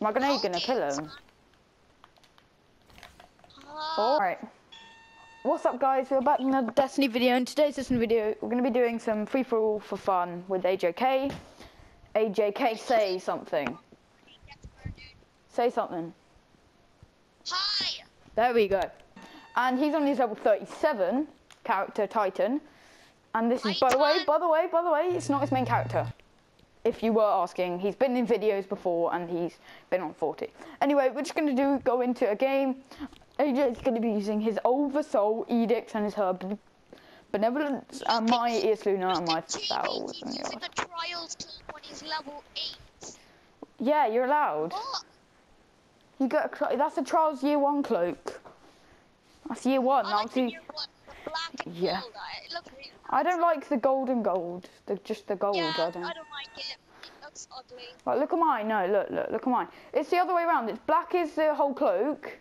Am I gonna, gonna kill him? Alright. What's up guys, we're back in another Destiny video. In today's Destiny video, we're going to be doing some free-for-all for fun with AJK. AJK, say something. Say something. Hi! There we go. And he's on his level 37 character, Titan. And this is, by the way, by the way, by the way, it's not his main character. If you were asking, he's been in videos before and he's been on 40. Anyway, we're just going to do go into a game. AJ's going to be using his Oversoul, Edicts, and his Herb Benevolence, uh, and my Eyasluna, and my Mr. He's using the trials tool when he's level 8. Yeah, you're allowed. What? You get a that's a Trials Year 1 cloak. That's Year 1. I like the new one, the black and Yeah. gold. I- It looks really I don't like the gold and gold. The, just the gold, Yeah, I don't. I don't like it. It looks ugly. Right, look at mine. No, look, look, look at mine. It's the other way around. It's black is the whole cloak,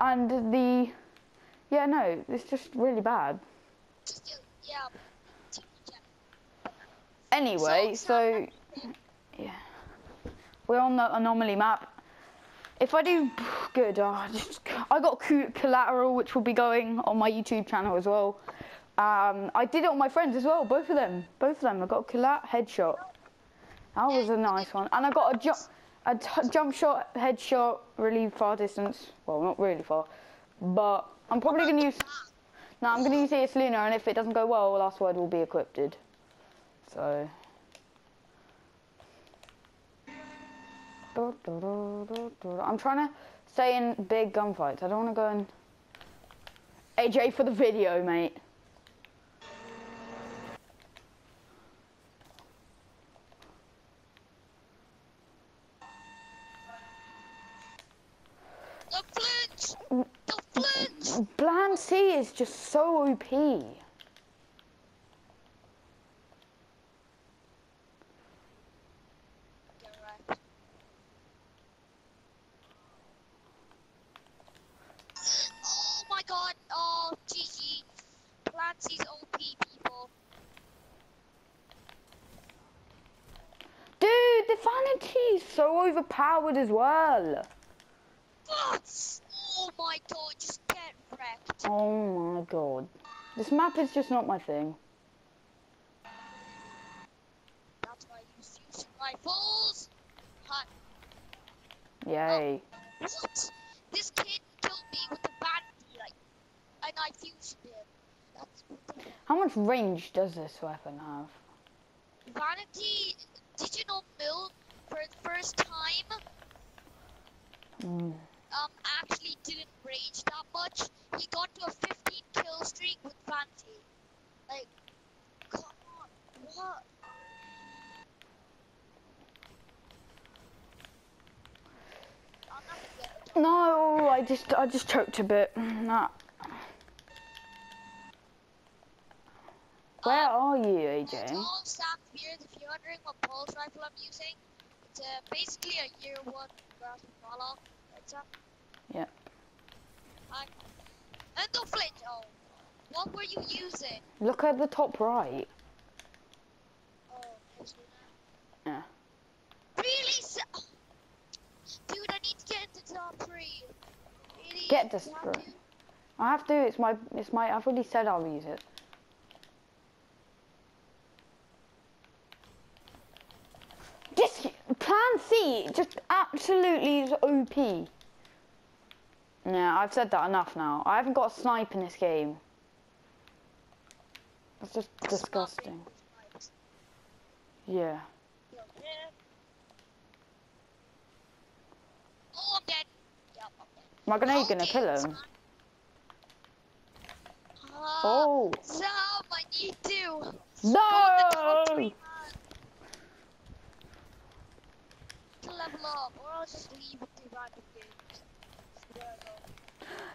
and the yeah, no, it's just really bad. Just, yeah. Anyway, so yeah, we're on the anomaly map. If I do good, oh, I just I got collateral, which will be going on my YouTube channel as well. Um, I did it on my friends as well, both of them, both of them. I got a collat headshot. That was a nice one, and I got a t- jump shot, headshot, really far distance. Well, not really far, but I'm probably gonna use. No, I'm gonna use Eyasluna, and if it doesn't go well, last word will be equipped. So. I'm trying to stay in big gunfights. I don't want to go in. AJ for the video, mate. The flinch! The flinch! Plan C is just so OP. Oh my god! Oh, OP, people. Dude, the vanity is so overpowered as well. What? Oh my god, just. Oh my god. This map is just not my thing. That's why I use fusion rifles. Hot. Yay. What? This kid killed me with the vanity, like, and I fused him. That's How much range does this weapon have? vanity. Did you know Mill for the first time Mm. Um actually didn't rage that much? He got to a 15 kill streak with vanity. Like, come on, what? I'll never get it. No, I just I just choked a bit. Nah. Where are you, AJ? All Sam Beard, if you're wondering what pulse rifle I'm using, it's uh, basically a year one Guatemala. That's up. Yeah. Hi. And the flint. Oh, what were you using? Look at the top right. Oh, Yeah. Really? So Dude, I need to get into top three. Really? Get this You have bro. to? I have to. It's my. It's my. I've already said I'll use it. Just Plan C. Just absolutely is OP. Yeah, I've said that enough now. I haven't got a snipe in this game. That's just disgusting. Yeah. Am I gonna, kill him? Oh. Sam, I need to. No! To level up, or I'll just leave it to random.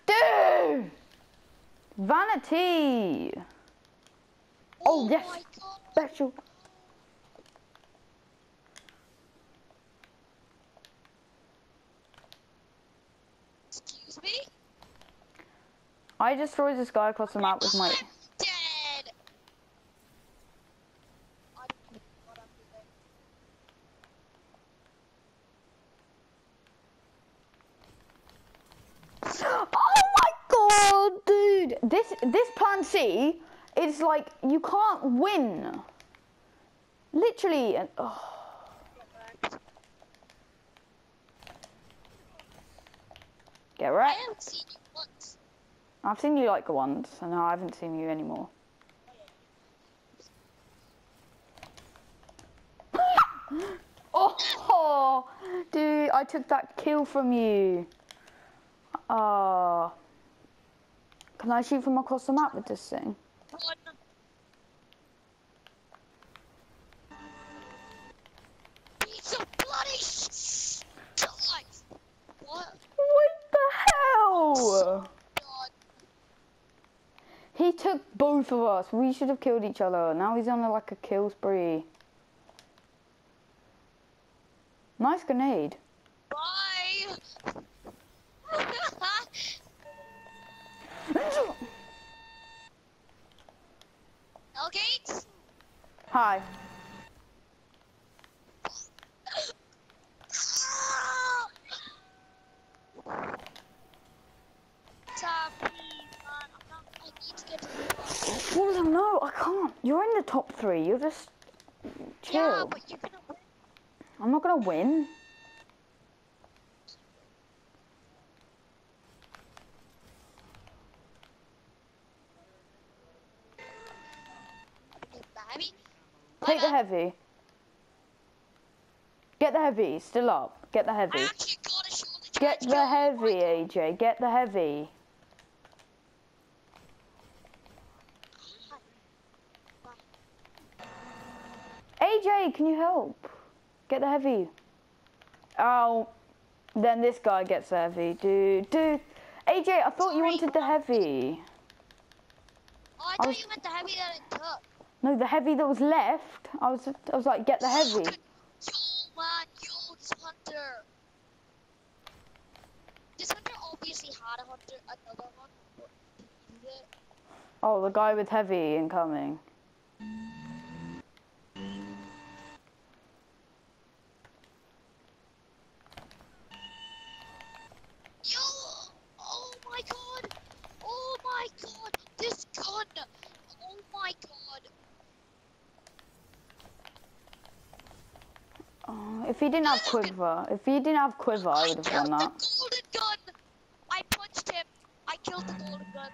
Dude! Vanity! Oh, oh, yes. my god. Special. Excuse me? I destroyed this guy across the map with my. I'm dead. I don't know what I'm doing. this plan C, it's like you can't win. Literally, and oh, get I right. haven't seen you once. I've seen you like once, and I haven't seen you anymore. oh, dude, I took that kill from you. Ah. Can I shoot from across the map with this thing? Both of us. We should have killed each other. Now he's on a, like a kill spree. Nice grenade. Bye. Gates. Hi. Top, please, man. I'm not. I need to get to the top. Well, no, I can't. You're in the top three. You're just chill. Yeah, but you're gonna win. I'm not gonna win. Take the heavy. Get the heavy. Still up. Get the heavy. actually got a shoulder charge. Get the heavy, AJ. Get the heavy. AJ, can you help? Get the heavy. Oh, then this guy gets the heavy, dude. Dude, AJ, I thought you wanted the heavy. Oh, I I thought was- you meant the heavy that it took. No, the heavy that was left. I was, I was like, get the heavy. Yo, man, yo, this hunter. This hunter obviously had a hunter, another one. but he did it. Oh, the guy with heavy incoming. Yo! Oh my god! Oh my god! This gun! Oh my god! Oh, if he didn't have quiver, if he didn't have quiver, I would have won that. the golden gun! I punched him! I killed the golden gun.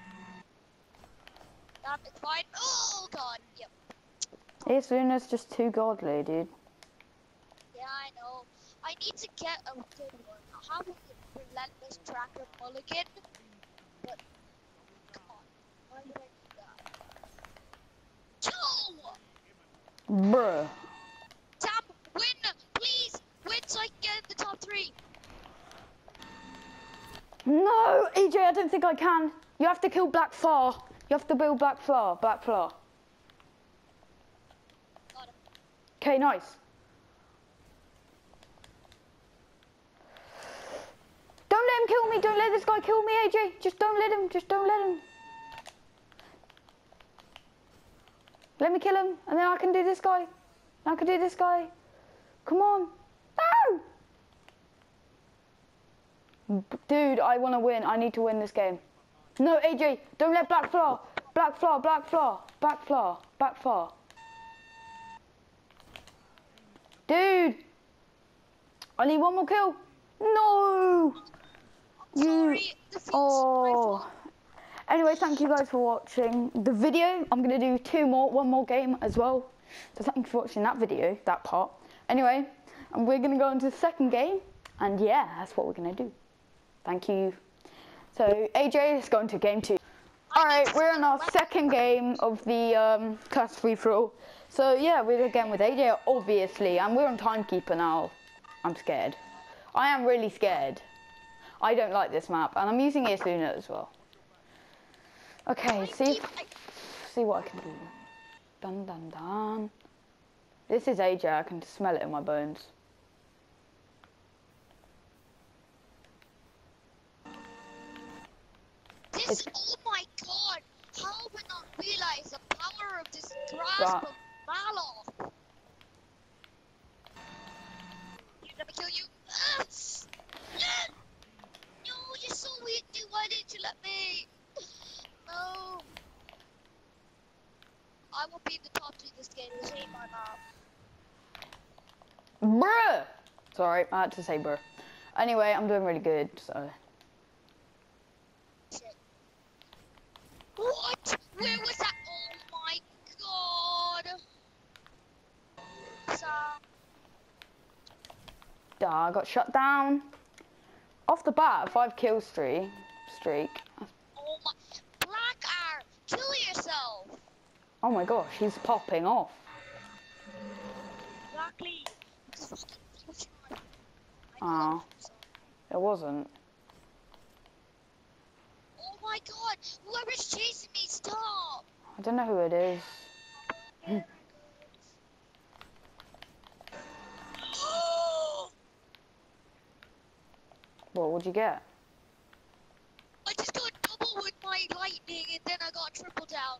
Damn, it's fine. Oh god! Yep. Eyasluna's just too godly, dude. Yeah, I know. I need to get a good one. I have a relentless tracker mulligan, but come on, why did I do that? Yo! Bruh. Sam, win, please, win so I can get in the top three. No, EJ, I don't think I can. You have to kill Black Far. You have to build Black Flower, Black Flower. Okay, nice. Don't let him kill me. Don't let this guy kill me, AJ. Just don't let him. Just don't let him. Let me kill him, and then I can do this guy. I can do this guy. Come on. No! Dude, I want to win. I need to win this game. No, AJ, don't let Black Flower. Black Flower, Black Flower, Black Flower, Black Flower. Dude! I need one more kill. No! You- sorry, the feels my Oh. Anyway, thank you guys for watching the video. I'm gonna do two more, one more game as well. So thank you for watching that video, that part. Anyway, and we're gonna go into the second game, and yeah, that's what we're gonna do. Thank you. So AJ, let's go into game two. All right, we're in our second game of the um, class free for all. So yeah, we're again with AJ, obviously, and we're on timekeeper now. I'm scared. I am really scared. I don't like this map, and I'm using Ears as well. Okay, see, see what I can do. Dun dun dun. This is AJ. I can smell it in my bones. This, oh my god! How would not realize the power of this grasp Stop. of Malok? You let me kill you. Ah! Ah! No, you're so weak, dude. Why didn't you let me? No. I will be the top three this game. This ain't my map. Bruh! Sorry, I had to say bruh. Anyway, I'm doing really good, so. Shit. What? Where was that? Oh my god. So, Duh, I got shut down. Off the bat, five kill streak. Streak. oh my. Black R, kill yourself. Oh my gosh, he's popping off. Exactly. Aw. It wasn't. Oh my god, whoever's chasing me, stop! I don't know who it is. What would you get? I just got double with my lightning and then I got triple down.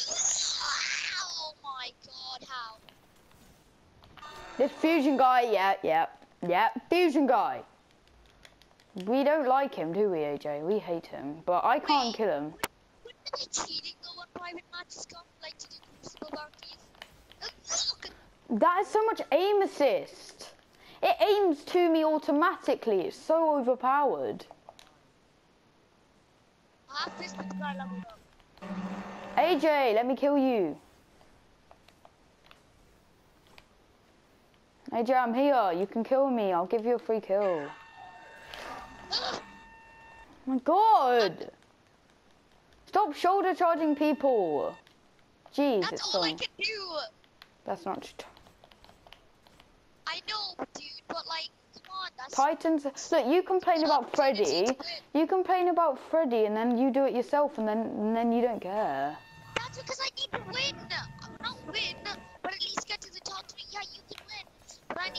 oh my god, how? This fusion guy, yeah, yeah, yeah, fusion guy. We don't like him, do we, AJ? We hate him, but I can't Wait. kill him. Wouldn't it be cheating though when private matches come like to do crucible bounties? Look at That is so much aim assist. It aims to me automatically. It's so overpowered. half this guy leveled up. AJ, let me kill you. AJ, I'm here. You can kill me. I'll give you a free kill. Oh my god! Stop shoulder charging people. Jeez, that's it's all I can do. That's not. I know, dude, but like, come on, that's Titans. Look, you complain about Freddy. You complain about Freddy, and then you do it yourself, and then and then you don't care.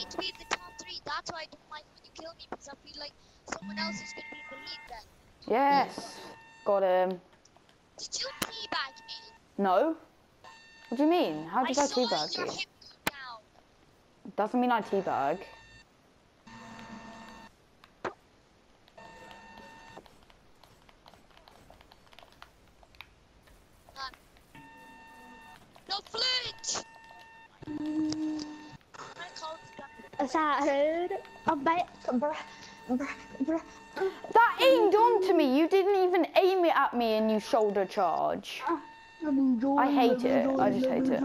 To be in the top three. That's why I don't like when you kill me because I feel like someone else is gonna be in the lead then. Yes, got him. Did you teabag me? No. What do you mean? How did I, saw teabag you? down. Doesn't mean I teabag. No flinch. I called the a bit, bruh, bruh, bruh. That aimed onto me. You didn't even aim it at me, and you shoulder charge. I hate it. I just hate it.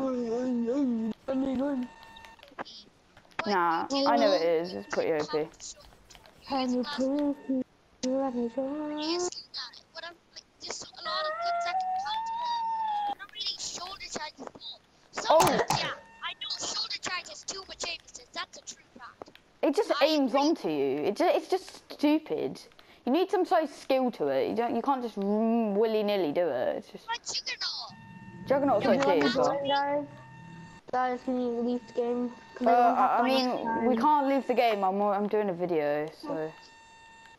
Nah, I know it is. It's pretty OP. Can you please let me go? Yes, but I'm like, there's a lot of good second counter. But I'm reading shoulder charges full. Oh. yeah, I know shoulder charge has too much aim assist. That's a true fact. It just I aims agree. onto you. It just, it's just stupid. You need some sort of skill to it. You don't. You can't just willy nilly do it. It's just. Juggernaut. Juggernaut's okay as well. Guys, can you leave the game? Uh, I, I mean, time. we can't leave the game. I'm I'm doing a video, so.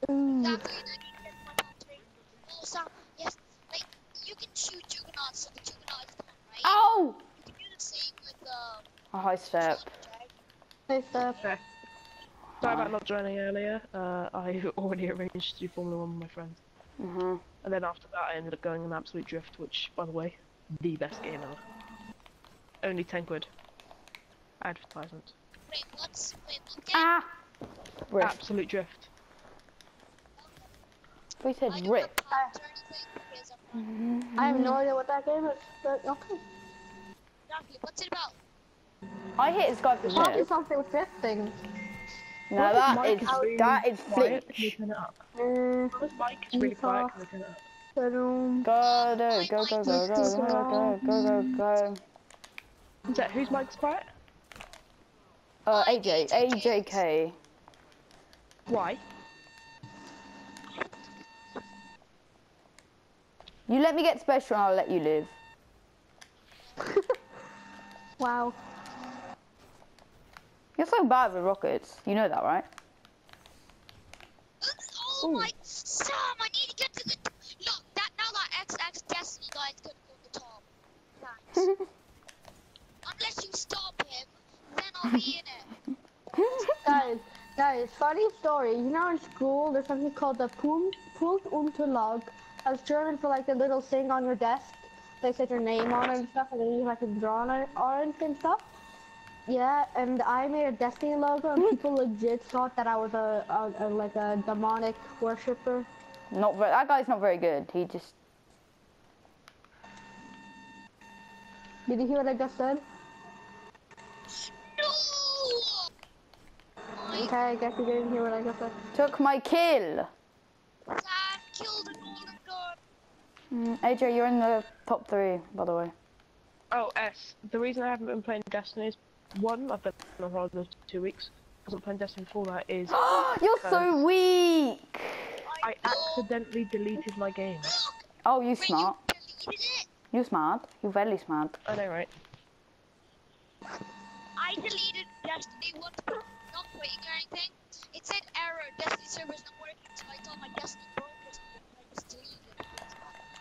Mm. Oh! High step. High step. Sorry about not joining earlier. Uh, I already arranged to do Formula One with my friends. Mhm. And then after that, I ended up going on Absolute Drift, which, by the way, the best game ever. Only 10 quid. Advertisement. Wait, what's, wait, what game? Ah! Rip. Absolute Drift. We I said don't rip. have cards or anything because I'm not I have no idea what that game is, but okay. exactly. What's it about? I hit this guy for Probably something with drifting. Now that Mike is really that is quiet. Can you flinch. turn it up? Uh, This mic is really quiet. Can you turn it up? ba-dum. Go, go, go, go, go, go, go, go, go, go. Is that whose mic's quiet? Uh, AJ, AJK. Why? You let me get special, and I'll let you live. Wow. You're so bad with rockets. You know that, right? Oh my, Sam! I need to get to the. Look, that now that XX Destiny guy is gonna go to the top. Nice. Unless you stop him, then I'll be in it. Guys, guys, funny story. You know in school there's something called the Punkt Punktunterlag I was drawing for like a little thing on your desk. They said your name on it and stuff, and then you like can draw on it on it and stuff. Yeah, and I made a Destiny logo, and people legit thought that I was a, a, a like a demonic worshipper. Not very, that guy's not very good. He just Did you hear what I just said? No! Okay, I guess you didn't hear what I just said. took my kill. Sam killed an golden gun. Mm, AJ, you're in the top three, by the way. Oh, S. The reason I haven't been playing Destiny is one, I've been on holiday for two weeks. Because I'm playing Destiny before that is you're so um, weak. I accidentally deleted my game. Oh, you Wait, smart. you deleted it? You smart. You very smart. I know, right? I deleted Destiny once, but not quitting or anything. It said error, Destiny server's not working, so I thought my Destiny broke or something. I just deleted it.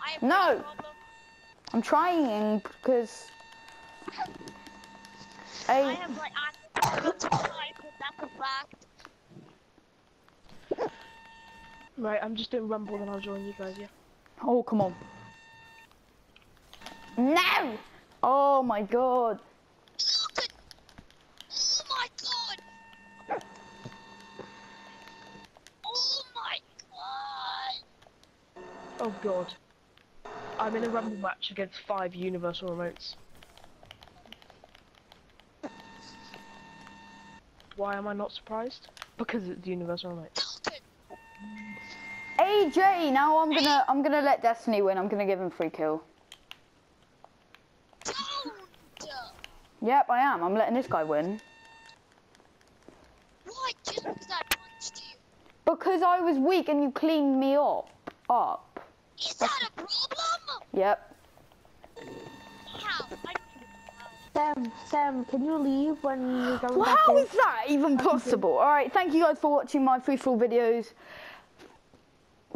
I have No. no problem. I'm trying because I I have like active to that's a fact. Right, I'm just doing Rumble and I'll join you guys, yeah? oh come on. No! Oh my god. Oh my god! Oh my god! Oh god. I'm in a Rumble match against five Universal Remotes. Why am I not surprised? Because it's Universal Remote. Look at. AJ, now I'm gonna I'm gonna let Destiny win. I'm gonna give him free kill. Don't! Yep, I am. I'm letting this guy win. Why? Just because I punched you. Because I was weak and you cleaned me up. Up. Is that a problem? Yep. How? I don't even know how. Sam, Sam, can you leave when you're going Well, how in? is that even possible? Alright, thank you guys for watching my free for all videos.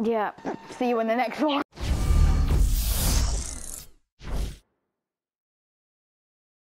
Yeah, see you in the next one.